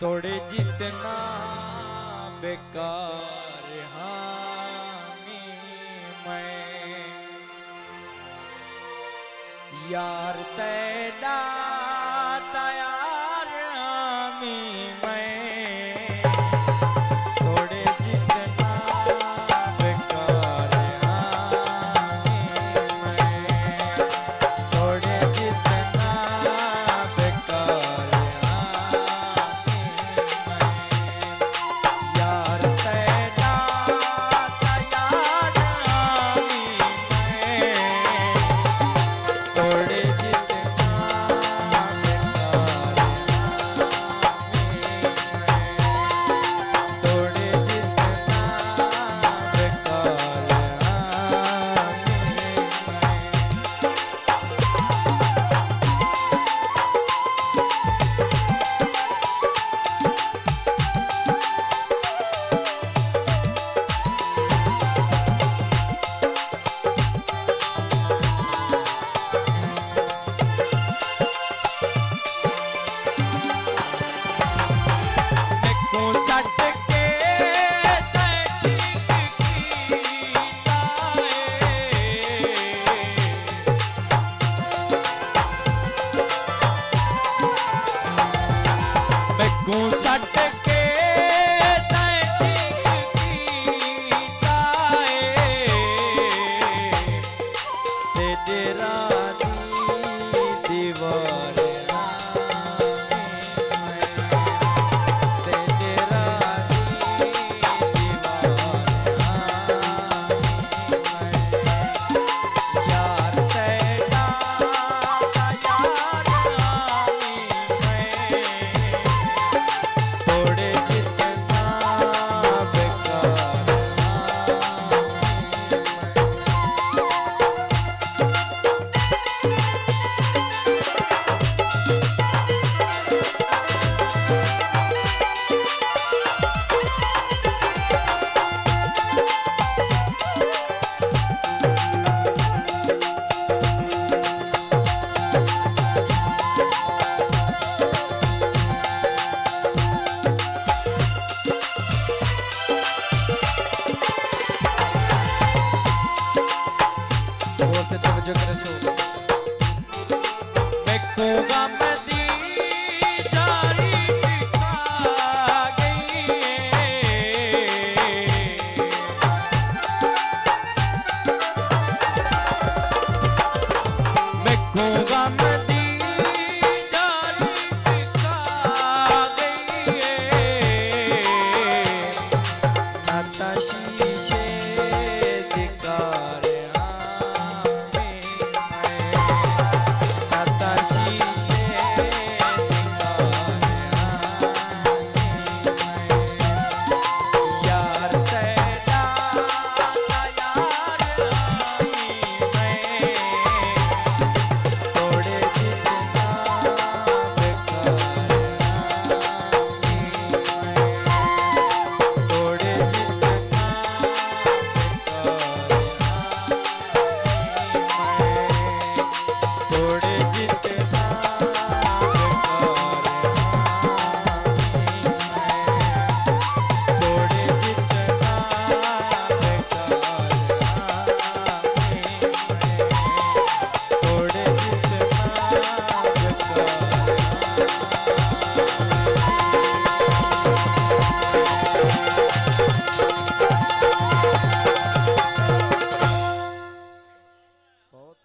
तोड़े जितना बेकार मैं। यार तेरा சட்டை